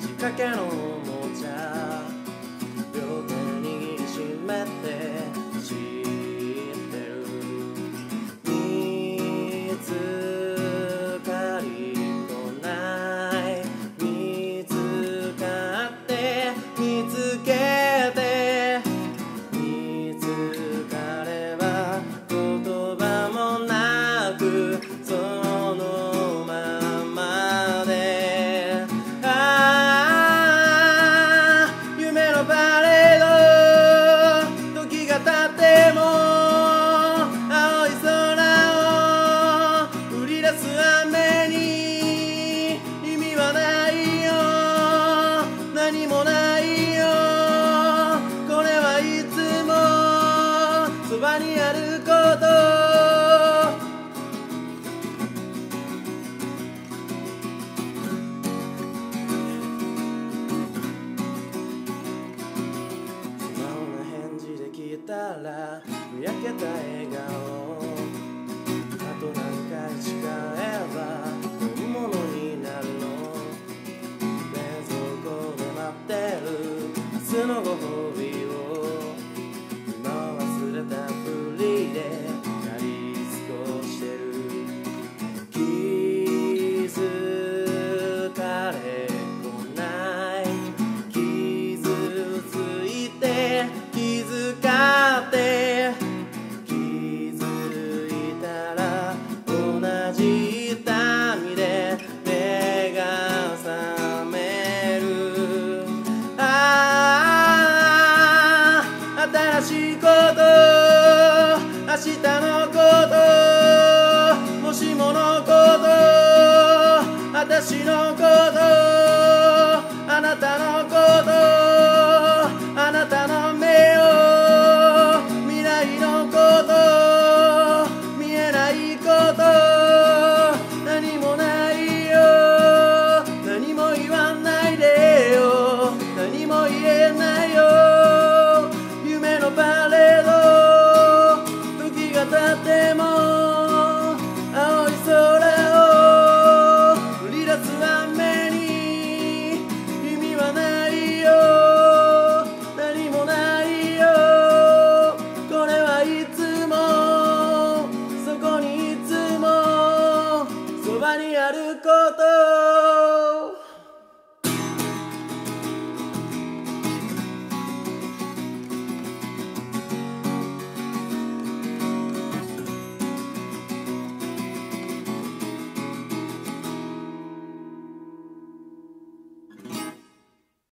仕掛けのらふやけた笑顔。あと何回しかしいこと。明日のやること